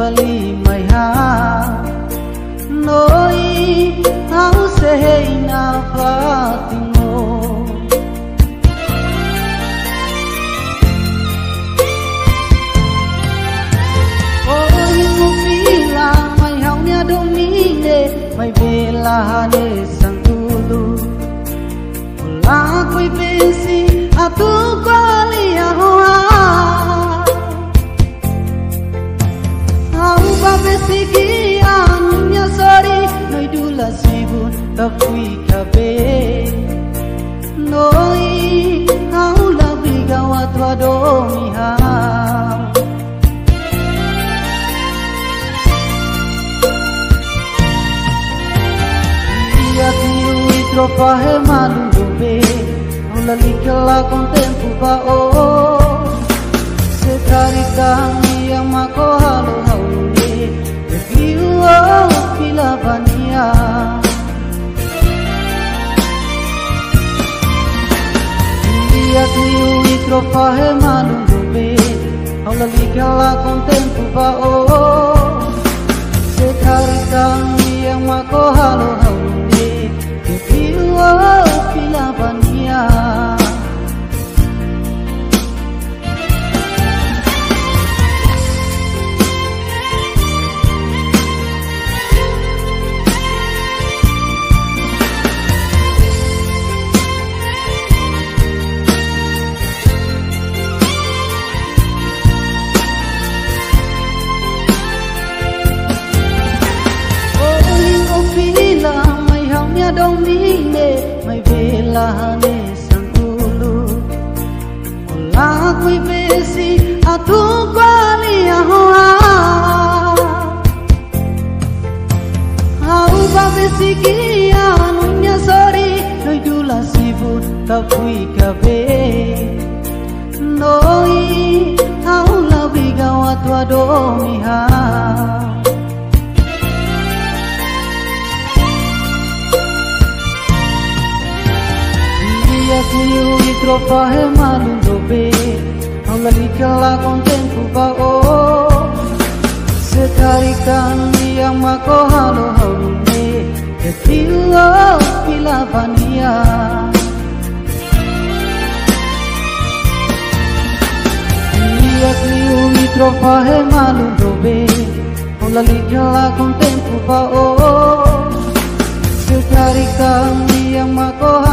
fali mai ha. Noi au se hei na fa tingo ôi mu pila mai hau nya do mi ne mai bela ha ne sang tu lu. La koi pensi a tu quali ta pui be noi au la bi ga wa twa do mi ha Ia tiru i he malu be. Ula li ke kontempu contempo va o o microfone mandando bem Aula liga lá com tempo va oh. Se caritan e é uma corra no vela ne sang ulu ola kui besi atu kwali a au ba besi ki anu nya sorry noi dula sibut ta fui ka be noi, au la biga wa tua mi ha. Sesiu y tropa hermano dobe Aula nikala kontenku ba o Sekarikan dia mako halo haune Ketilo pila vania Dia kliu y tropa hermano dobe Aula nikala kontenku ba o Sekarikan dia mako halo